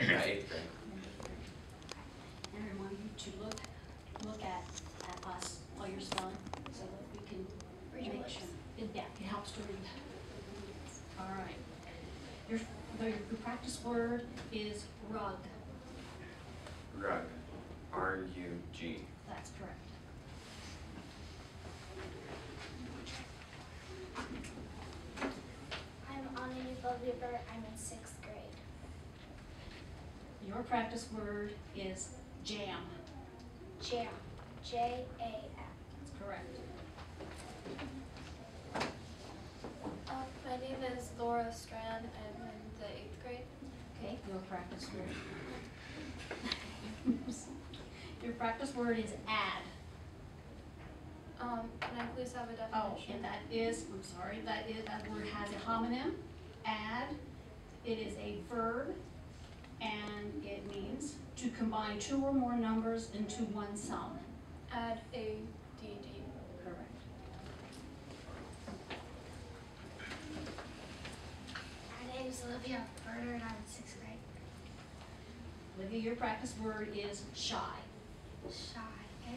in the eighth grade. And I remind you to look, look at, at us while you're spelling, so that we can Read make sure. It- Yeah, it helps to read. All right. Your, the, your practice word is rug. Rug, R U G. That's correct. I'm Anani Believer. I'm in sixth grade. Your practice word is jam. Jam. J A M. That's correct. Uh, my name is Laura Strand. I'm in the eighth grade. Okay, your practice word. Your practice word is add. Um, can I please have a Oh, definition? and that is, I'm sorry, that is, that word has a homonym, add. It is a verb, and it means to combine two or more numbers into one sum. Add a D D. Correct. My name is Olivia Berner and I'm in sixth grade. Olivia, your practice word is shy. Shy.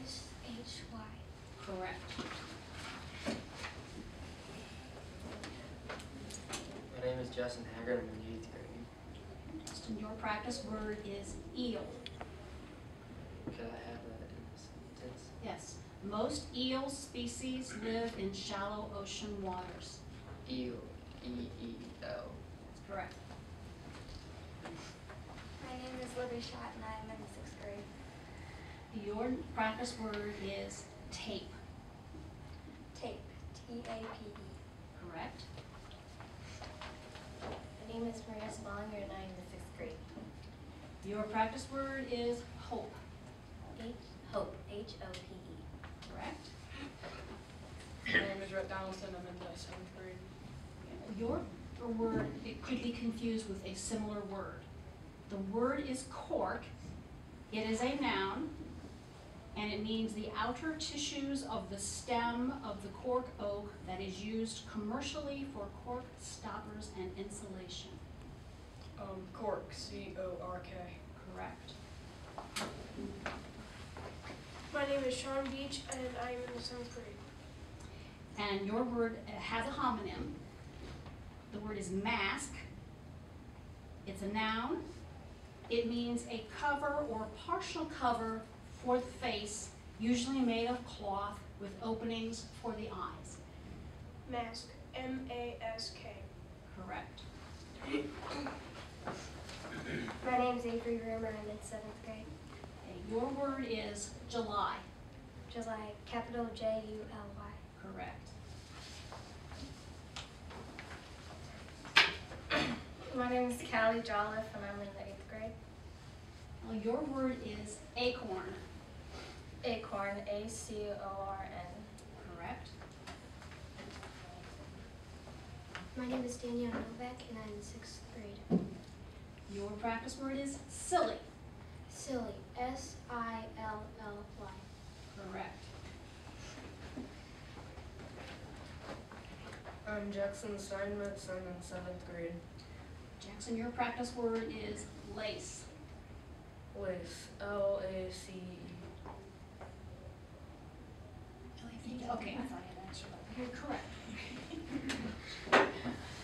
S H Y. Correct. My name is Justin Haggard, I'm in the eighth grade. Justin, your practice word is eel. Could I have that in the sentence? Yes. Most eel species live in shallow ocean waters. Eel, E E L. That's correct. My name is Libby Schott and I'm in the sixth grade. Your practice word is tape. Tape. T A P E. Correct. My name is Maria Smallinger and I'm in the sixth grade. Your practice word is hope. H Hope. H O P E. Correct. My name is Rhett Donaldson, I'm in the seventh grade. Your word, it could be confused with a similar word. The word is cork. It is a noun, and it means the outer tissues of the stem of the cork oak that is used commercially for cork stoppers and insulation. Cork, C O R K. Correct. My name is Sean Beach and I'm in the seventh grade. And your word has a homonym. The word is mask. It's a noun. It means a cover or partial cover for the face, usually made of cloth with openings for the eyes. Mask. M A S K. Correct. My name's Avery Rumor and I'm in seventh grade. Okay, Your word is July. July. Capital J U L Y. Correct. My name is Callie Jolliffe and I'm in the eighth grade. Well, your word is acorn. Acorn. A C O R N. Correct. My name is Danielle Novak and I'm in sixth grade. Your practice word is silly. Silly. S I L L Y. Correct. I'm Jackson Steinmetz, I'm in seventh grade. Jackson, your practice word is lace. Lace, L A C E. Okay, I thought I had answered that. You're correct.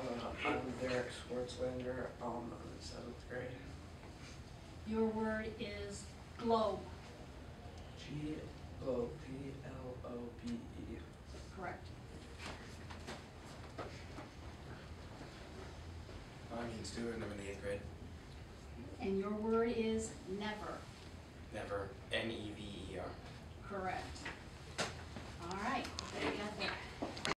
Uh, I'm Derek Schwartzlander, um, I'm in seventh grade. Your word is globe. G O P L O B E. Correct. I'm Ian Stewart and I'm in the eighth grade. And your word is never. Never, N E V E R. Correct.